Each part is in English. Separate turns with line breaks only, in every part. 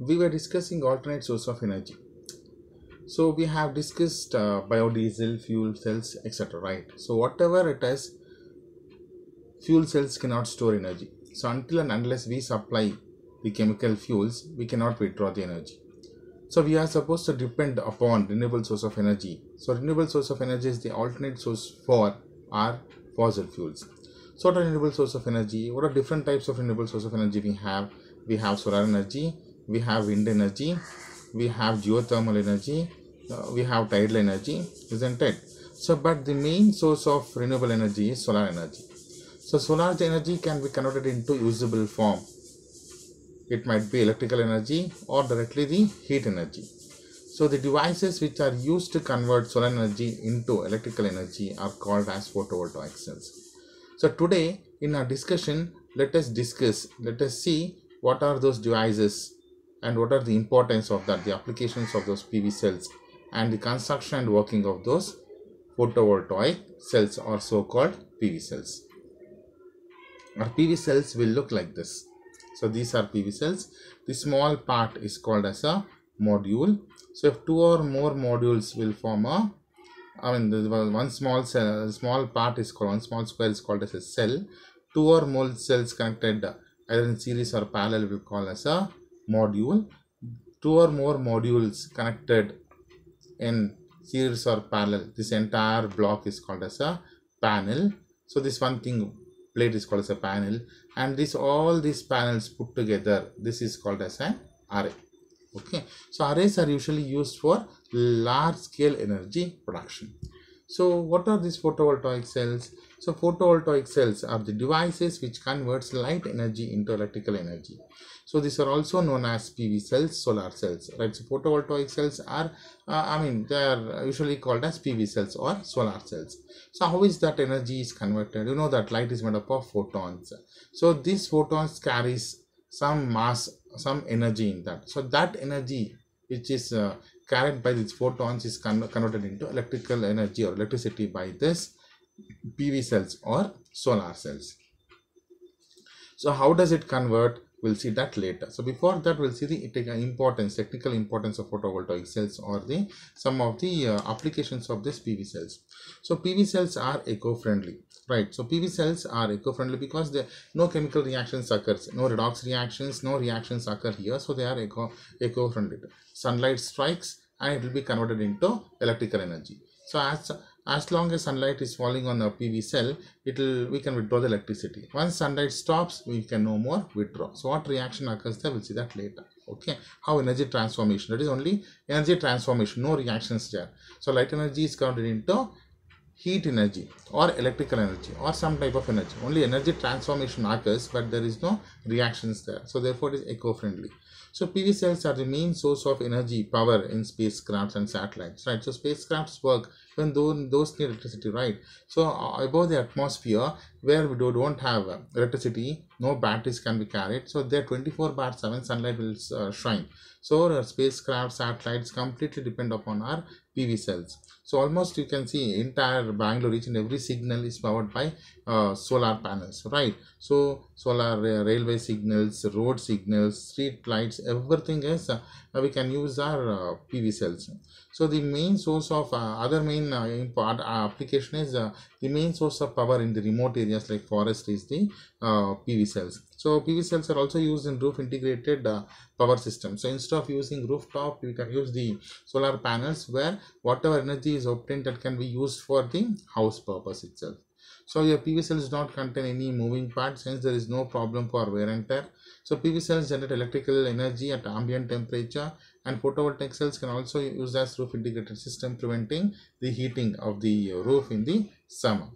we were discussing alternate source of energy. So we have discussed uh, biodiesel fuel cells etc right? So whatever it is fuel cells cannot store energy. So until and unless we supply the chemical fuels we cannot withdraw the energy. So we are supposed to depend upon renewable source of energy. So renewable source of energy is the alternate source for our fossil fuels. So what are renewable source of energy? What are different types of renewable source of energy we have? We have solar energy we have wind energy we have geothermal energy uh, we have tidal energy isn't it? So but the main source of renewable energy is solar energy. So solar energy can be converted into usable form. It might be electrical energy or directly the heat energy. So the devices which are used to convert solar energy into electrical energy are called as photovoltaic cells so today in our discussion let us discuss let us see what are those devices and what are the importance of that the applications of those pv cells and the construction and working of those photovoltaic cells or so called pv cells. Our pv cells will look like this. So these are pv cells. The small part is called as a module. So if two or more modules will form a I mean, one small cell, small part is called one small square is called as a cell. Two or more cells connected either in series or parallel will call as a module. Two or more modules connected in series or parallel. This entire block is called as a panel. So this one thing plate is called as a panel, and this all these panels put together. This is called as an array okay so arrays are usually used for large scale energy production so what are these photovoltaic cells? So photovoltaic cells are the devices which converts light energy into electrical energy. So these are also known as pv cells solar cells right? So photovoltaic cells are uh, i mean they are usually called as pv cells or solar cells. So how is that energy is converted? You know that light is made up of photons. So these photons carries some mass some energy in that. So that energy which is uh, carried by these photons is con converted into electrical energy or electricity by this pv cells or solar cells. So how does it convert? We'll see that later. So before that we'll see the importance technical importance of photovoltaic cells or the some of the uh, applications of this pv cells. So pv cells are eco-friendly right so pv cells are eco-friendly because there no chemical reactions occurs no redox reactions no reactions occur here so they are eco eco-friendly sunlight strikes and it will be converted into electrical energy so as as long as sunlight is falling on a PV cell, it will we can withdraw the electricity. Once sunlight stops, we can no more withdraw. So what reaction occurs there, we'll see that later. Okay, how energy transformation. That is only energy transformation, no reactions there. So light energy is converted into heat energy or electrical energy or some type of energy. Only energy transformation occurs, but there is no reactions there. So therefore, it is eco-friendly. So PV cells are the main source of energy power in spacecrafts and satellites, right? So spacecrafts work when those, those need electricity, right? So uh, above the atmosphere where we do, don't have electricity, no batteries can be carried. So there 24 bar 7 sunlight will uh, shine. So uh, spacecraft, satellites completely depend upon our PV cells. So almost you can see entire Bangalore region, every signal is powered by uh, solar panels, right? So solar uh, railway signals, road signals, street lights, everything is uh, we can use our uh, PV cells. So the main source of uh, other main uh, import, application is the main source of power in the remote areas like forest is the PV cells. So PV cells are also used in roof integrated power system. So instead of using rooftop, we can use the solar panels where whatever energy is obtained that can be used for the house purpose itself. So your PV cells do not contain any moving parts since there is no problem for wear and tear. So PV cells generate electrical energy at ambient temperature and photovoltaic cells can also use as roof integrated system preventing the heating of the roof in the summer.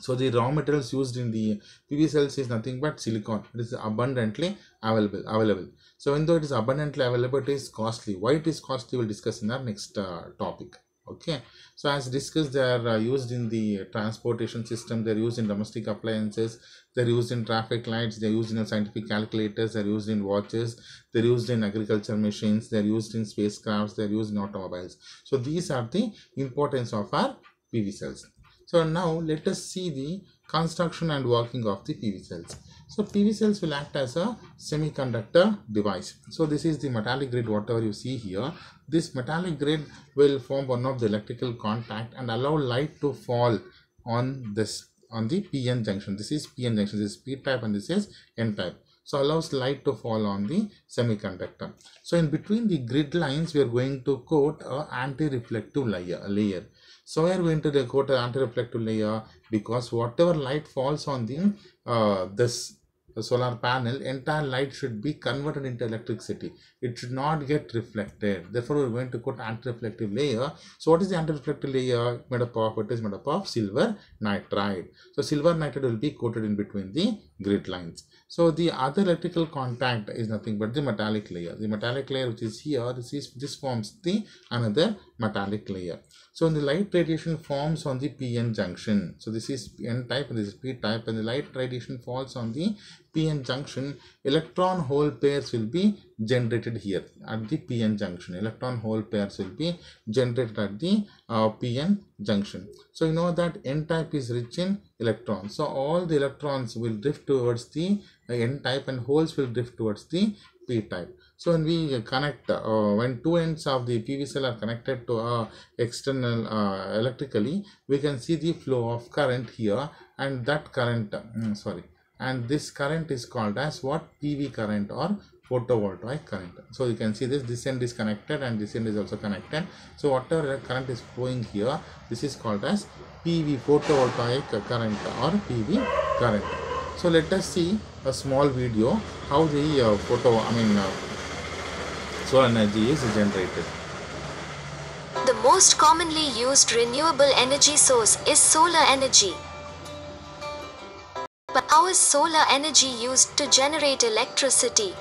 So the raw materials used in the PV cells is nothing but silicon. It is abundantly available. available. So even though it is abundantly available, it is costly. Why it is costly, we'll discuss in our next uh, topic okay so as discussed they are uh, used in the transportation system they're used in domestic appliances they're used in traffic lights they're used in scientific calculators they're used in watches they're used in agriculture machines they're used in spacecrafts they're used in automobiles so these are the importance of our pv cells so now let us see the construction and working of the pv cells So PV cells will act as a semiconductor device. So this is the metallic grid whatever you see here. This metallic grid will form one of the electrical contact and allow light to fall on this on the PN junction. This is PN junction. This is P type and this is N type. So allows light to fall on the semiconductor. So in between the grid lines, we are going to coat a anti-reflective layer. layer. So we are going to coat an anti-reflective layer because whatever light falls on the uh, this solar panel, entire light should be converted into electricity. It should not get reflected. Therefore, we're going to put anti-reflective layer. So, what is the anti-reflective layer made up of? It is made up of silver nitride. So, silver nitride will be coated in between the grid lines. So, the other electrical contact is nothing but the metallic layer. The metallic layer which is here, this is this forms the another metallic layer. So, the light radiation forms on the PN junction. So, this is N type and this is P type and the light radiation falls on the PN junction. Electron hole pairs will be generated here at the PN junction. Electron hole pairs will be generated at the uh, PN junction. So, you know that N type is rich in electrons. So, all the electrons will drift towards the uh, N type and holes will drift towards the P type. So when we connect, uh, when two ends of the PV cell are connected to a external uh, electrically, we can see the flow of current here and that current, mm, sorry, and this current is called as what PV current or photovoltaic current. So you can see this, this end is connected and this end is also connected. So whatever current is flowing here, this is called as PV photovoltaic current or PV current. So let us see a small video how the uh, photo, I mean uh, solar energy is generated.
The most commonly used renewable energy source is solar energy. But how is solar energy used to generate electricity?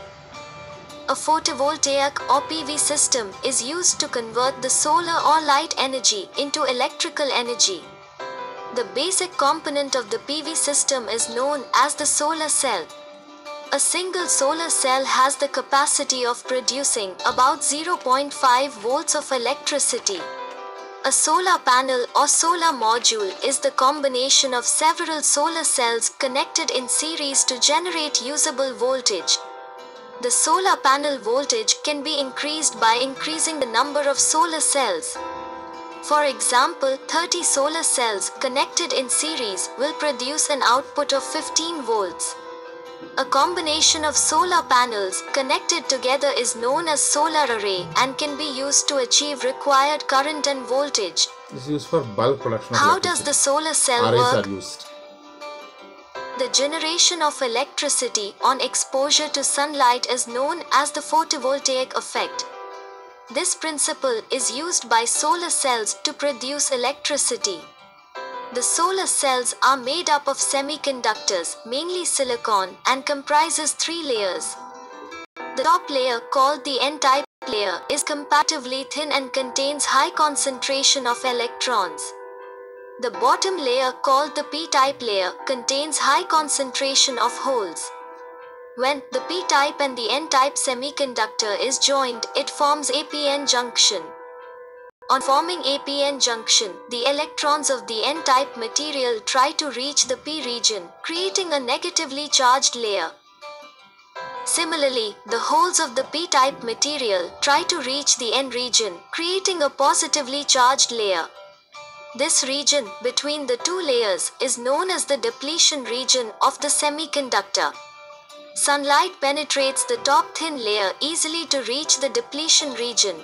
A photovoltaic or PV system is used to convert the solar or light energy into electrical energy. The basic component of the PV system is known as the solar cell. A single solar cell has the capacity of producing about 0.5 volts of electricity. A solar panel or solar module is the combination of several solar cells connected in series to generate usable voltage. The solar panel voltage can be increased by increasing the number of solar cells. For example, 30 solar cells connected in series will produce an output of 15 volts. A combination of solar panels connected together is known as solar array and can be used to achieve required current and voltage.
This is used for bulk production
How does the solar cell
Arrays
work?
are used.
The generation of electricity on exposure to sunlight is known as the photovoltaic effect. This principle is used by solar cells to produce electricity. The solar cells are made up of semiconductors, mainly silicon, and comprises three layers. The top layer, called the N-type layer, is comparatively thin and contains high concentration of electrons. The bottom layer, called the p-type layer, contains high concentration of holes. When the p-type and the n-type semiconductor is joined, it forms a p-n junction. On forming a p-n junction, the electrons of the n-type material try to reach the p region, creating a negatively charged layer. Similarly, the holes of the p-type material try to reach the n region, creating a positively charged layer. This region between the two layers is known as the depletion region of the semiconductor. Sunlight penetrates the top thin layer easily to reach the depletion region.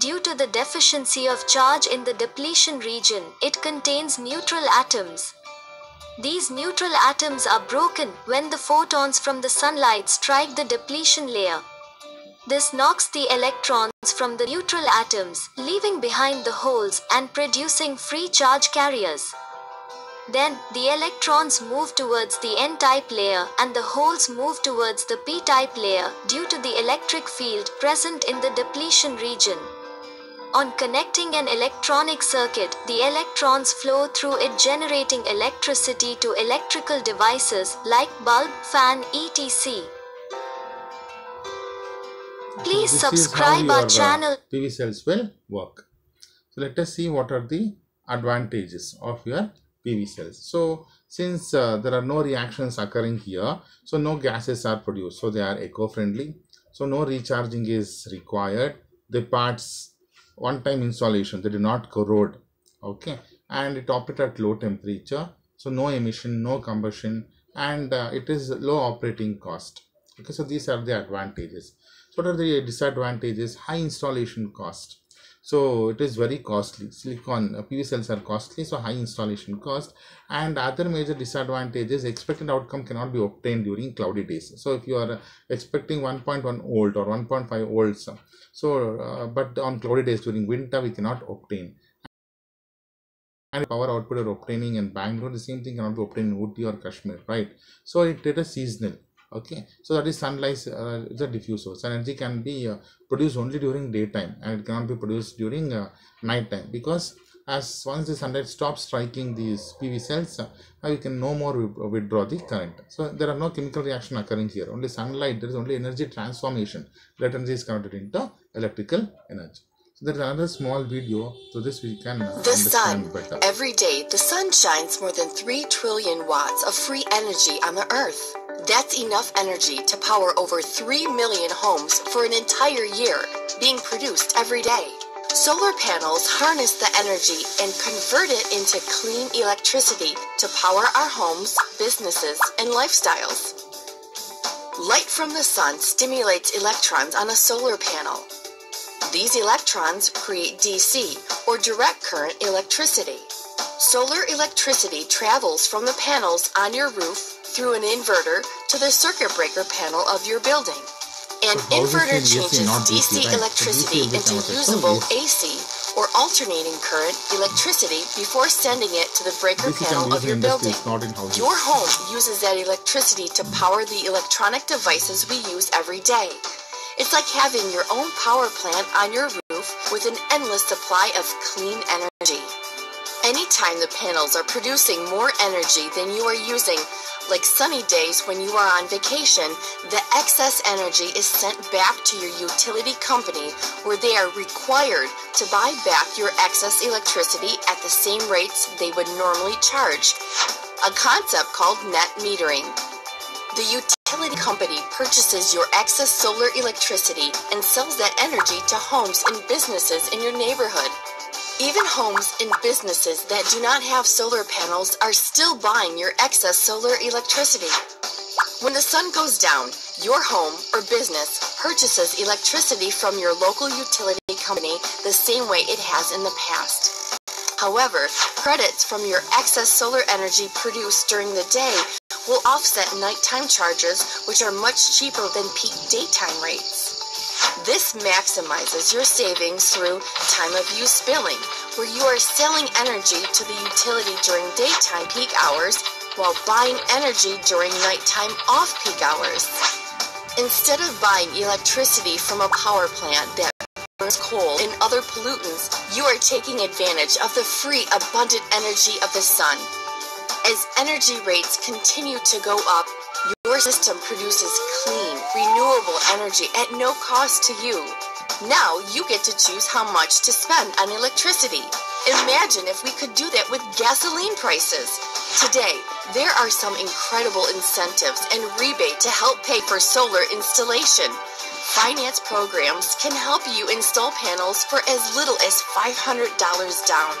Due to the deficiency of charge in the depletion region, it contains neutral atoms. These neutral atoms are broken when the photons from the sunlight strike the depletion layer. This knocks the electrons from the neutral atoms, leaving behind the holes and producing free charge carriers. Then, the electrons move towards the n type layer and the holes move towards the p type layer due to the electric field present in the depletion region. On connecting an electronic circuit, the electrons flow through it generating electricity to electrical devices like bulb, fan, etc. Please subscribe our
uh,
channel.
PV cells will work. So let us see what are the advantages of your PV cells. So since uh, there are no reactions occurring here, so no gases are produced. So they are eco-friendly. So no recharging is required. The parts one-time installation, they do not corrode. Okay. And it operates at low temperature. So no emission, no combustion and uh, it is low operating cost. Okay. So these are the advantages. What are the disadvantages? High installation cost so it is very costly. Silicon uh, pv cells are costly so high installation cost. And other major disadvantages expected outcome cannot be obtained during cloudy days. So if you are expecting 1.1 volt or 1.5 volts so uh, but on cloudy days during winter we cannot obtain. And power output are obtaining in bangalore the same thing cannot be obtained in Ooty or kashmir right? So it, it is seasonal okay. So that is sunlight uh, is a diffuse source energy can be uh, produced only during daytime and it cannot be produced during uh, night time because as once the sunlight stops striking these pv cells uh, you can no more withdraw the current. So there are no chemical reaction occurring here. Only sunlight there is only energy transformation. That energy is converted into electrical energy there's another small video, so this we can
The sun.
better.
Every day, the sun shines more than 3 trillion watts of free energy on the earth. That's enough energy to power over 3 million homes for an entire year, being produced every day. Solar panels harness the energy and convert it into clean electricity to power our homes, businesses, and lifestyles. Light from the sun stimulates electrons on a solar panel. These electrons create DC, or direct current electricity. Solar electricity travels from the panels on your roof through an inverter to the circuit breaker panel of your building. An inverter
it in AC,
changes
DC,
DC
right? So
electricity into usable
AC.
Or alternating current electricity before sending it to the breaker
This
panel of your building.
not in houses.
Your home uses that electricity to power the electronic devices we use every day. It's like having your own power plant on your roof with an endless supply of clean energy. Anytime the panels are producing more energy than you are using, like sunny days when you are on vacation, the excess energy is sent back to your utility company where they are required to buy back your excess electricity at the same rates they would normally charge. A concept called net metering. The utility company purchases your excess solar electricity and sells that energy to homes and businesses in your neighborhood. Even homes and businesses that do not have solar panels are still buying your excess solar electricity. When the sun goes down, your home or business purchases electricity from your local utility company the same way it has in the past. However, credits from your excess solar energy produced during the day will offset nighttime charges, which are much cheaper than peak daytime rates. This maximizes your savings through time of use billing, where you are selling energy to the utility during daytime peak hours while buying energy during nighttime off peak hours. Instead of buying electricity from a power plant that burns coal and other pollutants, you are taking advantage of the free, abundant energy of the sun. As energy rates continue to go up, your system produces clean, renewable energy at no cost to you. Now you get to choose how much to spend on electricity. Imagine if we could do that with gasoline prices. Today, there are some incredible incentives and rebate to help pay for solar installation. Finance programs can help you install panels for as little as $500 down.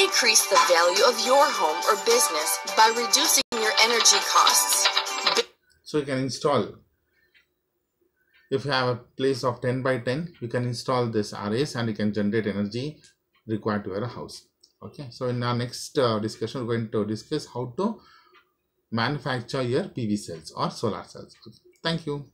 Increase the value of your home or business by reducing your energy costs.
So you can install. If you have a place of 10 by 10, you can install this arrays and you can generate energy required to your house. Okay. So in our next uh, discussion, we're going to discuss how to manufacture your PV cells or solar cells. Thank you.